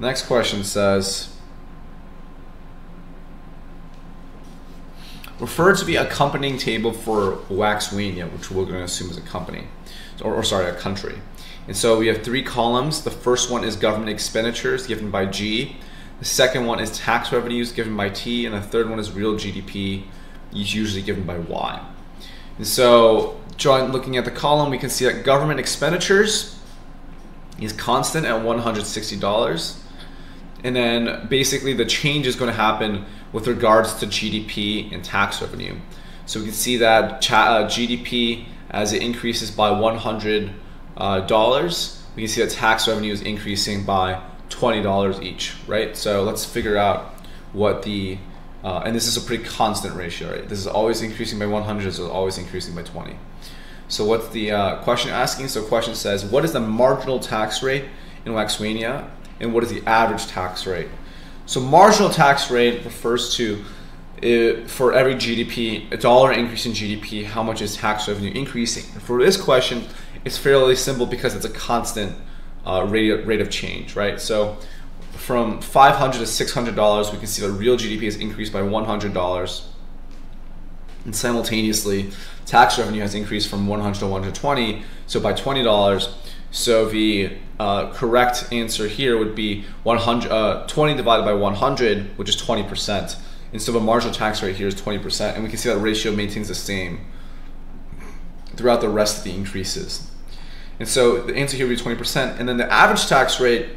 Next question says refer to the accompanying table for Waxwania, which we're going to assume is a company, or, or, sorry, a country. And so we have three columns. The first one is government expenditures given by G. The second one is tax revenues given by T, and the third one is real GDP, usually given by Y. And so, looking at the column, we can see that government expenditures is constant at $160. And then basically the change is going to happen with regards to GDP and tax revenue. So we can see that uh, GDP as it increases by $100, uh, we can see that tax revenue is increasing by $20 each, right? So let's figure out what the, uh, and this is a pretty constant ratio, right? This is always increasing by 100, this is always increasing by 20. So what's the uh, question asking? So question says, what is the marginal tax rate in Waxwania and what is the average tax rate? So marginal tax rate refers to uh, for every GDP, a dollar increase in GDP, how much is tax revenue increasing? For this question, it's fairly simple because it's a constant uh, rate, rate of change, right? So from 500 to $600, we can see that real GDP has increased by $100. And simultaneously, tax revenue has increased from 100 to 120, so by $20. So the uh, correct answer here would be 100, uh, 20 divided by 100, which is 20%. And so the marginal tax rate here is 20%, and we can see that ratio maintains the same throughout the rest of the increases. And so the answer here would be 20%. And then the average tax rate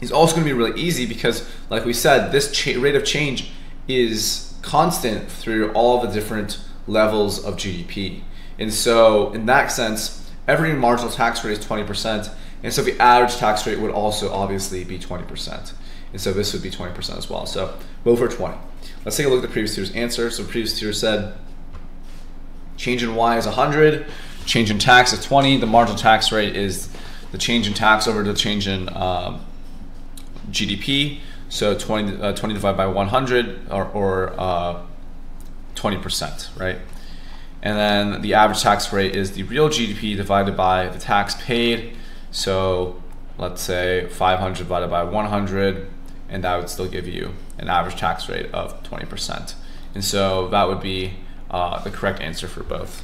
is also going to be really easy because, like we said, this rate of change is constant through all the different levels of GDP. And so, in that sense, every marginal tax rate is 20%. And so the average tax rate would also obviously be 20%. And so this would be 20% as well. So vote for 20. Let's take a look at the previous year's answer. So previous year said change in Y is 100, change in tax is 20. The marginal tax rate is the change in tax over the change in um, GDP. So 20, uh, 20 divided by 100 or, or uh, 20%, right? And then the average tax rate is the real GDP divided by the tax paid. So let's say 500 divided by 100, and that would still give you an average tax rate of 20%. And so that would be uh, the correct answer for both.